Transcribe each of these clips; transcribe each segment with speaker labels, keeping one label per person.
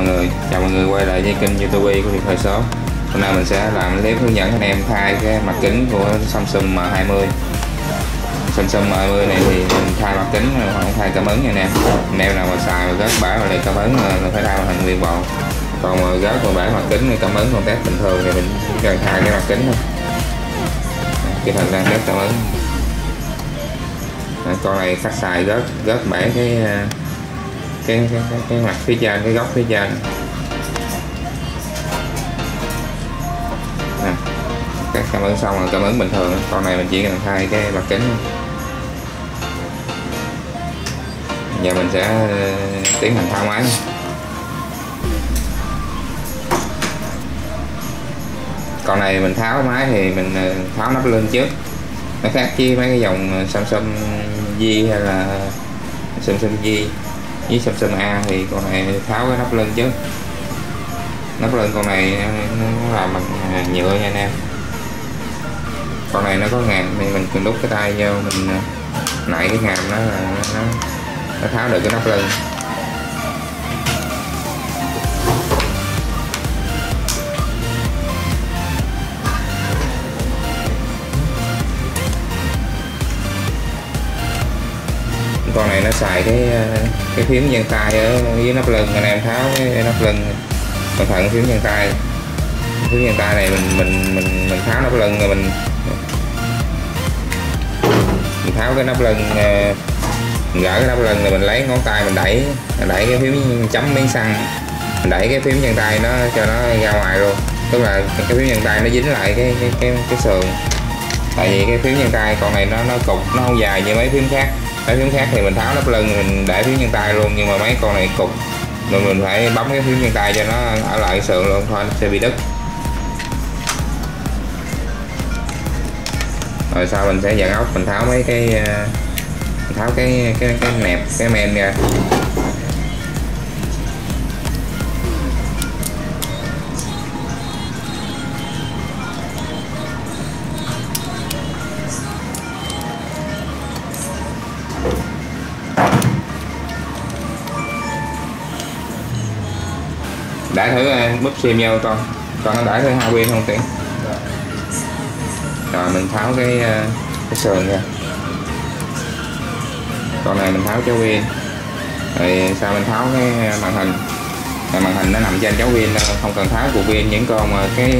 Speaker 1: mọi người. Chào mọi người, quay lại với kênh youtube của điện thoại số hôm nay mình sẽ làm clip hướng dẫn anh em thay cái mặt kính của Samsung M20 Samsung M20 này thì mình thay mặt kính không thay cảm ứng nha anh em. Anh em nào mà xài mà gớt bãi mà lại cảm ứng ờ, là phải thay thành nguyên bộ còn mà gớt mà bãi mặt kính thì cảm ứng còn test bình thường thì mình chỉ cần thay cái mặt kính thôi. Kỹ thuật đang test cảm ứng. Con này khách xài gớt gớt bẻ cái ờ, cái cái, cái, cái mặt phía trên cái góc phía trên. Nè cảm ứng xong rồi cảm ứng bình thường. Con này mình chỉ cần thay cái mặt kính. Giờ mình sẽ ờ, tiến hành thao máy. Con này mình tháo máy thì mình ờ, tháo nắp lưng trước. Nó khác với mấy cái dòng ờ, Samsung Z hay là Samsung Z với Samsung A thì con này tháo cái nắp lưng chứ. Nắp lưng con này nó làm bằng nhựa nha anh em. Con này nó có ngàm thì mình cần đút cái tay vô mình à, nảy cái ngàm nó là nó, nó tháo được cái nắp lưng con này nó xài cái ờ, cái phím nhân tay ở dưới nắp lưng anh em tháo cái nắp lưng cẩn thận phím nhân tay. Phím nhân tay này mình mình mình mình tháo nắp lưng rồi mình mình tháo cái nắp lưng ờ, mình gỡ cái nắp lưng rồi mình lấy ngón tay mình đẩy mình đẩy cái phím chấm miếng xăng mình đẩy cái phím nhân tay nó cho nó ra ngoài luôn. Tức là cái phím nhân tay nó dính lại cái cái cái, cái sườn. Tại vì cái phím nhân tay con này nó nó cục nó không dài như mấy phím khác cái phím khác thì mình tháo nắp lưng, mình để phím chân tay luôn, nhưng mà mấy con này cục. Nên mình phải bấm cái phím chân tay cho nó ở lại sườn luôn, thôi sẽ bị đứt. Rồi sau mình sẽ dàn ốc, mình tháo mấy cái ờ, mình tháo cái cái cái nẹp, cái men ra. Đã thử ờ, búp sim nhau con con nó đã thử hai bên không tiện. Rồi, mình tháo cái ờ, cái sườn ra. Con này mình tháo cháu viên rồi, sau mình tháo cái ờ, màn hình. Rồi, màn hình nó nằm trên cháu viên không cần tháo của viên những con mà cái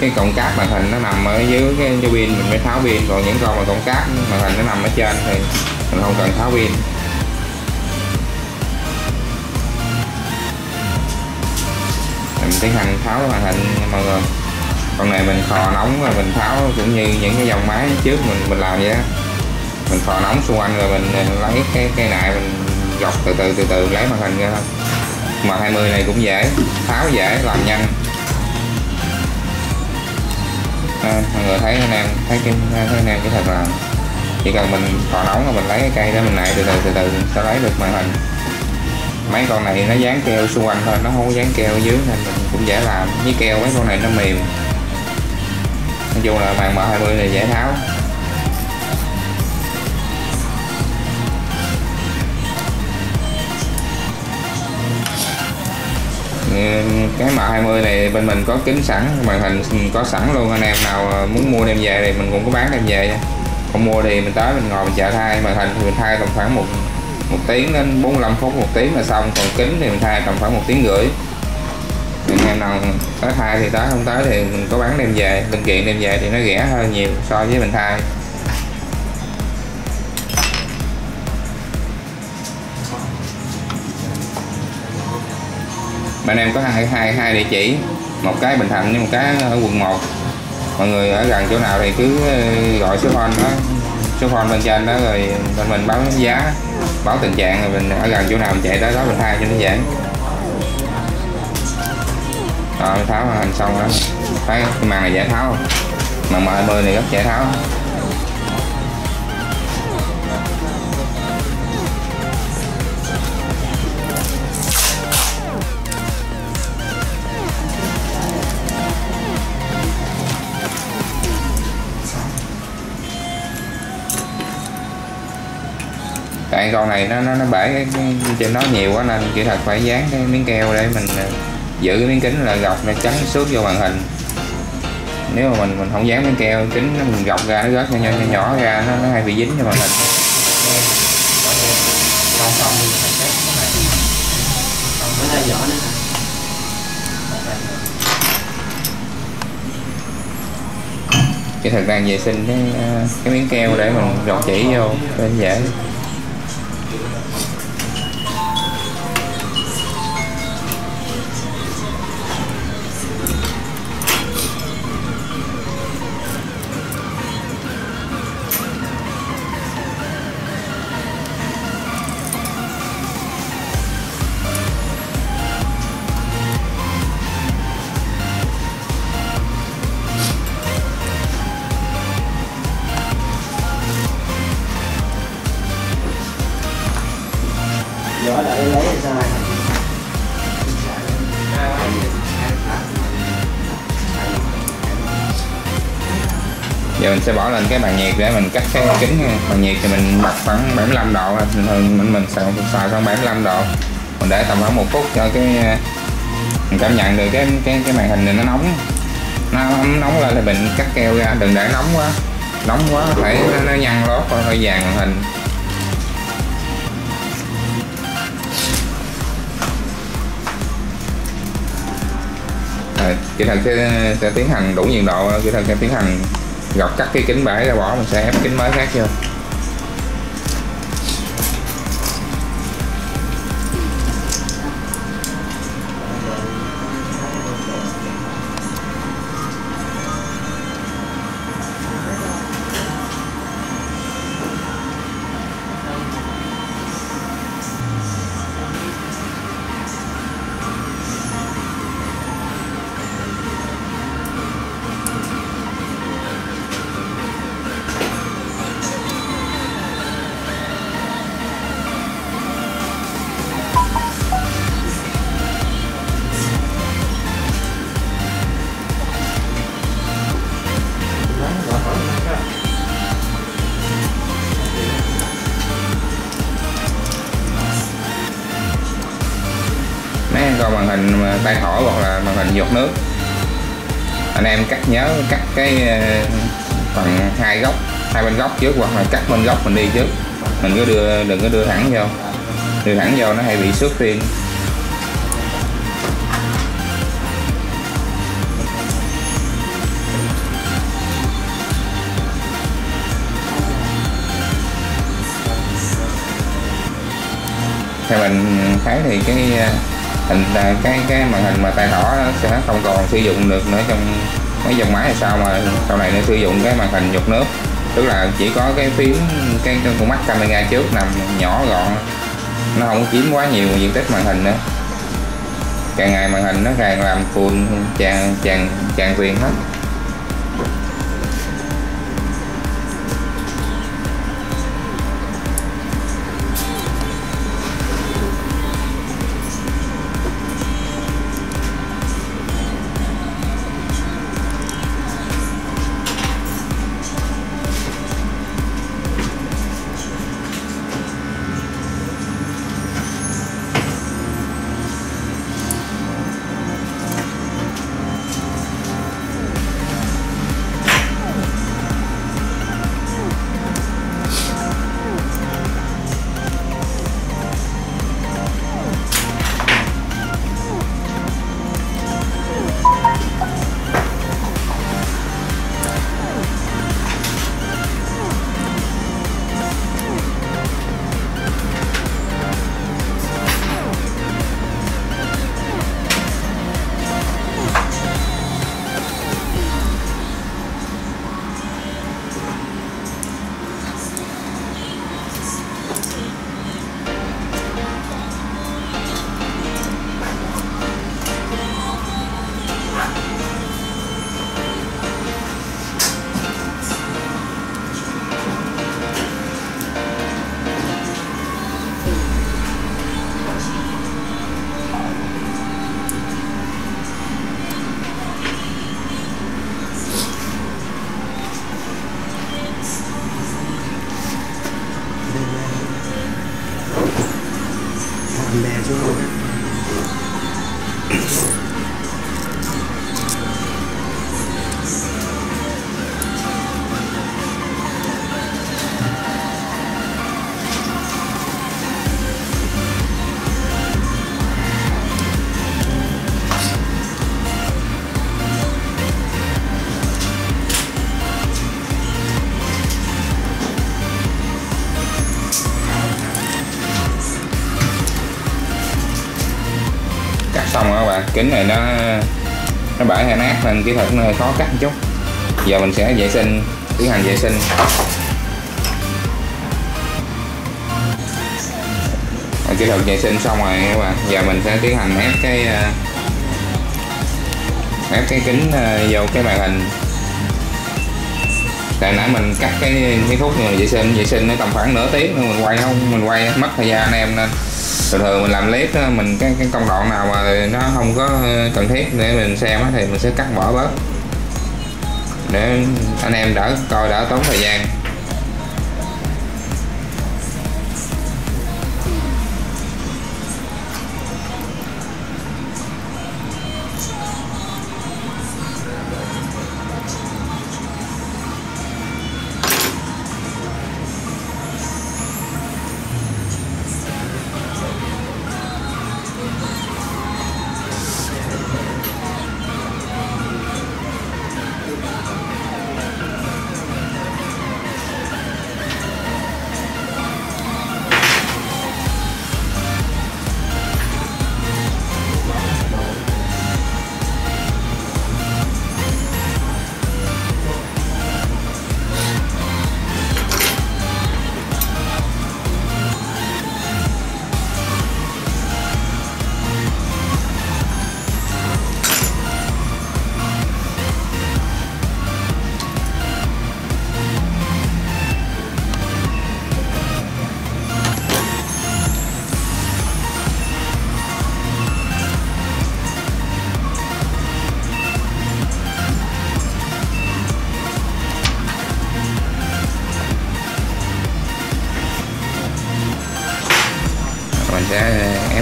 Speaker 1: cái cọng cáp màn hình nó nằm ở dưới cái cháu pin mình mới tháo pin còn những con mà cọng cáp màn hình nó nằm ở trên thì mình không cần tháo pin mình tiến hành tháo màn hình nha mọi người con này mình khò nóng rồi mình tháo cũng như những cái dòng máy trước mình mình làm vậy đó. Mình khò nóng xung quanh rồi mình lấy cái cây nại mình gọt từ từ từ từ lấy màn hình ra. Thôi mà 20 này cũng dễ tháo dễ làm nhanh. À, mọi người thấy anh em thấy cái thấy anh em cái thật là chỉ cần mình khò nóng rồi mình lấy cái cây đó mình nại từ từ từ từ sẽ lấy được màn hình mấy con này nó dán keo xung quanh thôi, nó không dán keo ở dưới nên mình cũng dễ làm. Với keo mấy con này nó mềm. Nói chung là màn mở 20 này dễ tháo. Cái M20 này bên mình có kính sẵn, màn hình có sẵn luôn. Anh em nào muốn mua đem về thì mình cũng có bán đem về nha. Không mua thì mình tới mình ngồi mình chờ thay. Màn hình thì mình thay tầm khoảng một một tiếng đến 45 phút, một tiếng là xong. Còn kính thì mình thay tầm khoảng một tiếng rưỡi. Anh em nào tới thay thì tới, không tới thì mình có bán đem về. Linh kiện đem về thì nó rẻ hơn nhiều so với mình thay. Bên em có hai hai hai địa chỉ. Một cái bình thạnh với một cái ở quận 1 mọi người ở gần chỗ nào thì cứ ờ, gọi số phone đó số phone bên trên đó rồi bên mình báo giá, báo tình trạng rồi mình ở gần chỗ nào mình chạy tới đó mình thay cho nó dễ. Rồi, tháo màn hình xong đó. Thấy cái màn này dễ tháo không? Màn 20 này rất dễ tháo. Tại con này nó nó nó bể cái, trên nó nhiều quá nên kỹ thuật phải dán cái miếng keo để mình ờ, giữ cái miếng kính là gọc để tránh xước vô màn hình. Nếu mà mình mình không dán miếng keo kính nó mình gọc ra nó rớt nhỏ nhỏ, nhỏ, ra nó, nó hay bị dính cho màn hình.
Speaker 2: Cái này còn này
Speaker 1: đang vệ sinh cái ờ, cái miếng keo để mình gọt chỉ vô cho dễ. Sẽ bỏ lên cái bàn nhiệt để mình cắt cái kính nha. bàn nhiệt thì mình đặt khoảng 75 độ bình thường mình mình xài xài khoảng 75 độ. Mình để tầm khoảng một phút cho cái mình cảm nhận được cái cái cái màn hình này nó nóng. Nó nóng lên thì mình cắt keo ra. Đừng để nóng quá. Nóng quá phải nó, nó nhăn lót rồi hơi vàng màn hình. Rồi, kỹ thuật sẽ, sẽ tiến hành đủ nhiệt độ kỹ thuật sẽ tiến hành gọt cắt cái kính bể ra bỏ mình sẽ ép kính mới khác vô. Hình tay thổi hoặc là màn hình giọt nước. Anh em cắt nhớ, cắt cái ờ, phần hai góc, hai bên góc trước hoặc là cắt bên góc mình đi trước. Mình cứ đưa, đừng có đưa thẳng vô. Đưa thẳng vô nó hay bị xước phim. Theo mình thấy thì cái ờ, hình à, cái cái màn hình mà tay thỏ nó sẽ không còn sử dụng được nữa trong mấy dòng máy hay sao mà sau này nó sử dụng cái màn hình nhục nước. Tức là chỉ có cái phím cái, cái con mắt camera trước nằm nhỏ gọn. Nó không chiếm quá nhiều diện tích màn hình nữa. Càng ngày màn hình nó càng làm full tràn tràn tràn viền hết. Kính này nó nó bể hay nát nên kỹ thuật nó hơi khó cắt một chút. Giờ mình sẽ vệ sinh, tiến hành vệ sinh. Kỹ thuật vệ sinh xong rồi, các bạn. Giờ mình sẽ tiến hành ép cái ờ, ép cái kính ờ, vô cái màn hình. Tại nãy mình cắt cái cái thuốc vệ sinh vệ sinh nó tầm khoảng nửa tiếng nữa, mình quay không, mình quay mất thời gian anh em nên thường thường mình làm clip đó, mình cái cái công đoạn nào mà nó không có ờ, cần thiết để mình xem đó, thì mình sẽ cắt bỏ bớt. Để anh em đỡ coi đỡ tốn thời gian.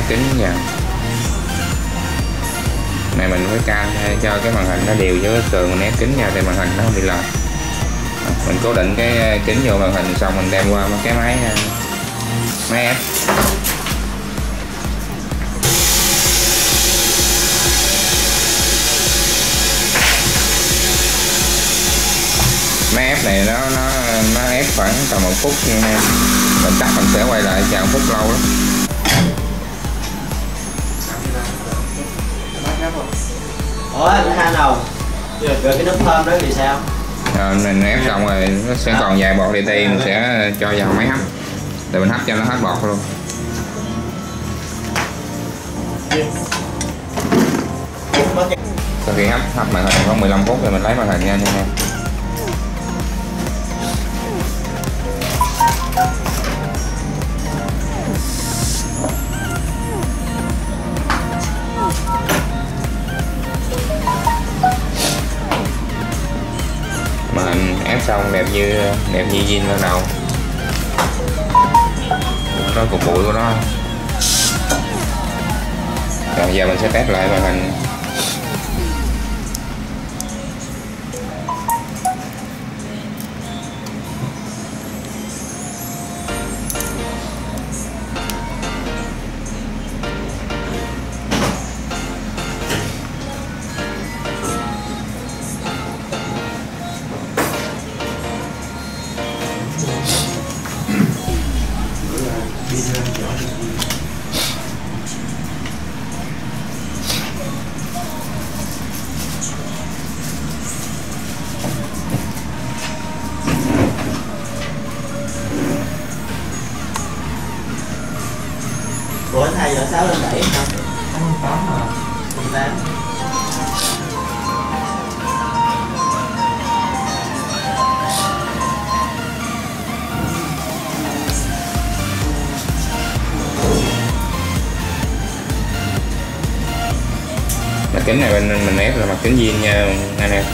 Speaker 1: Máy kính vào này, mình mới cam cho cái màn hình nó đều với cái tường mình kính vào thì màn hình nó không bị lệch. À, mình cố định cái ờ, kính vô màn hình xong mình đem qua cái máy ờ, máy ép. Máy ép này nó nó nó ép khoảng tầm một phút mình chắc mình sẽ quay lại chờ một phút lâu lắm.
Speaker 3: Đâu? Rồi cái nước thơm đó thì sao?
Speaker 1: Rồi mình ép xong rồi nó sẽ còn vài bọt li ti mình sẽ cho vào máy hấp. Để mình hấp cho nó hết bọt luôn. Sau khi hấp hấp màn hình khoảng 15 phút rồi mình lấy màn hình nha. anh xong đẹp như đẹp như zin lần đầu nó cục bụi của nó. Rồi giờ mình sẽ test lại màn hình.
Speaker 3: Ủa anh hai giờ sáu lên bảy không?
Speaker 2: Không tám mà
Speaker 3: Không tám.
Speaker 1: Mặt kính này bên mình ép là mặt kính zin nha anh em.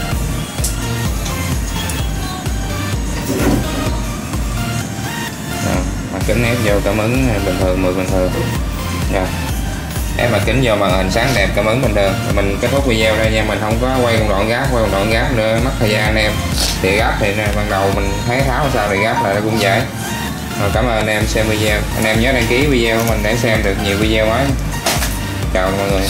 Speaker 1: Mặt kính ép vô cảm ứng bình thường 10 bình thường rồi em mà kính vô màn hình sáng đẹp, cảm ứng bình thường mình kết thúc video đây nha, mình không có quay một đoạn gáp, quay một đoạn gáp nữa, mất thời gian anh em. Thì gáp thì ban đầu mình thấy tháo sao thì gáp lại nó cũng dễ rồi cảm ơn anh em xem video. Anh em nhớ đăng ký video của mình để xem được nhiều video mới. Chào mọi người.